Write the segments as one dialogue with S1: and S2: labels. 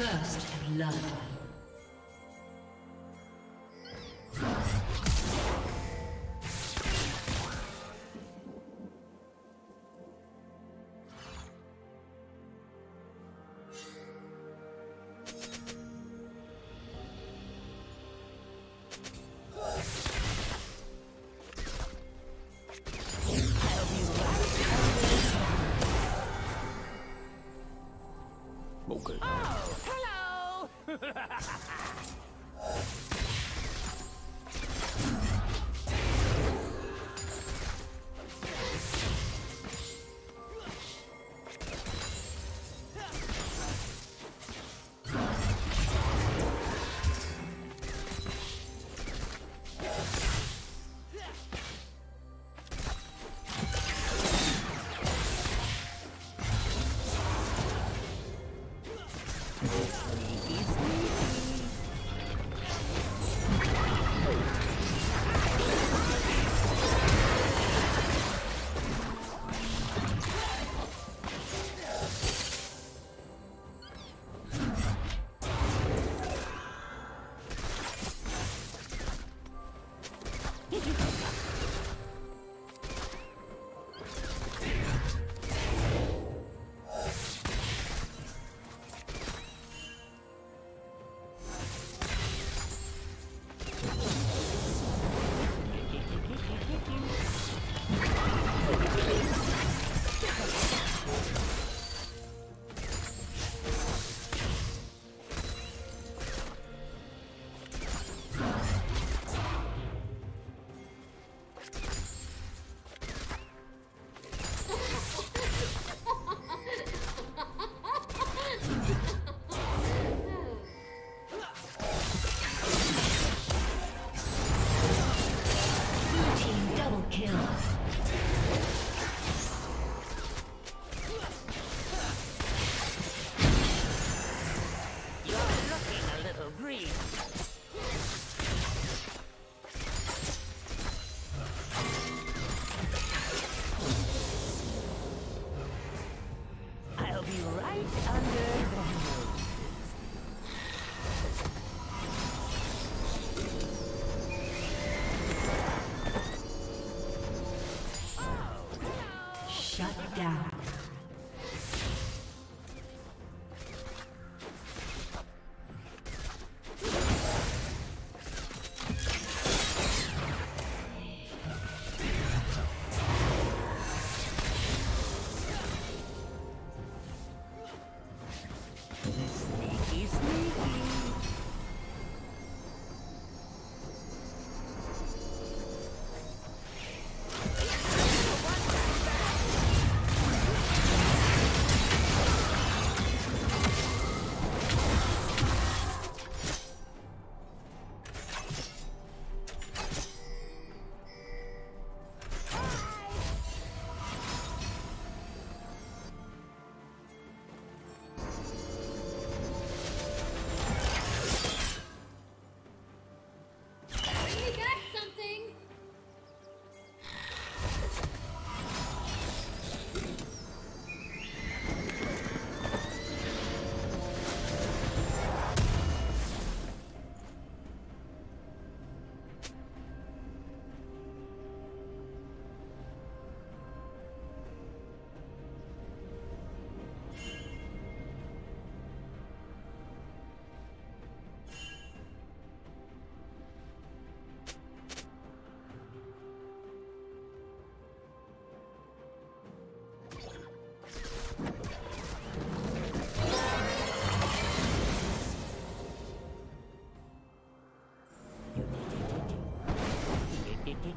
S1: First blood.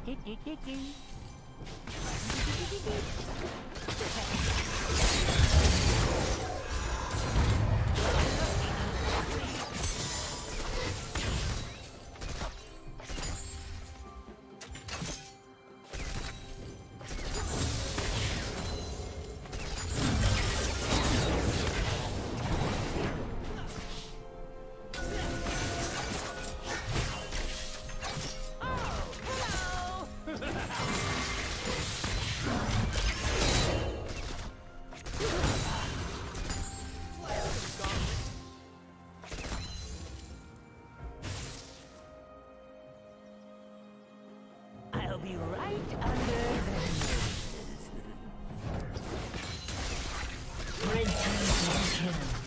S1: do do do do do. enemy.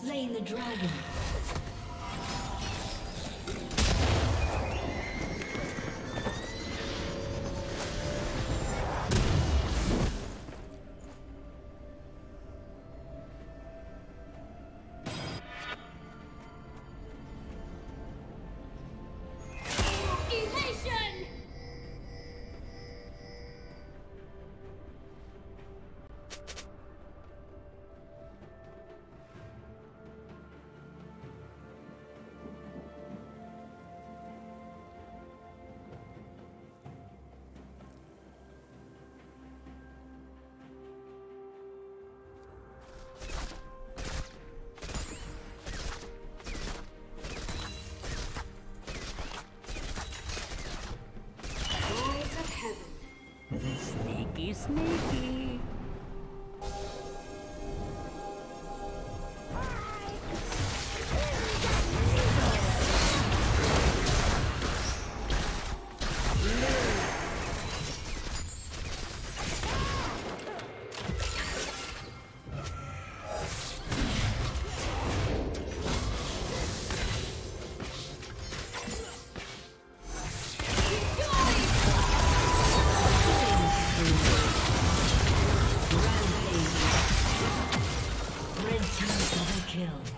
S1: Slain the dragon.
S2: Sneaky. Team's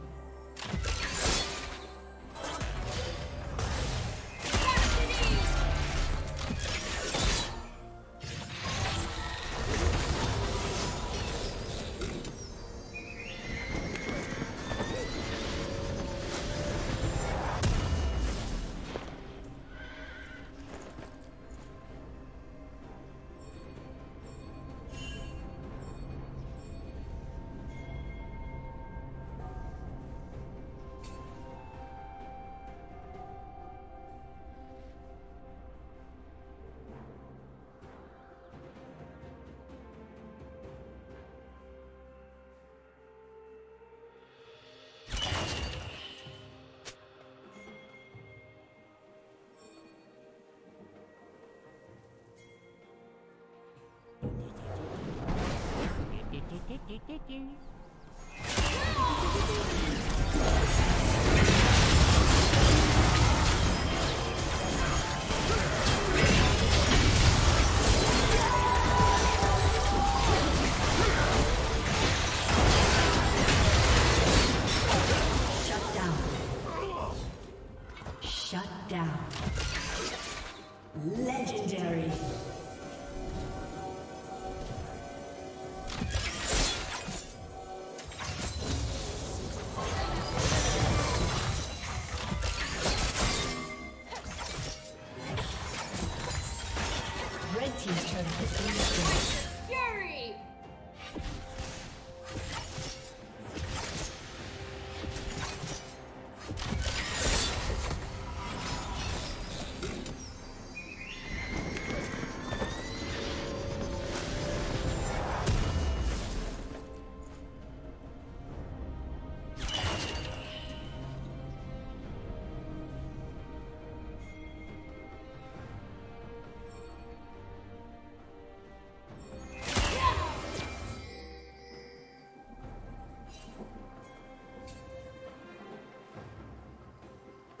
S2: do do do.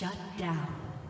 S2: Shut down.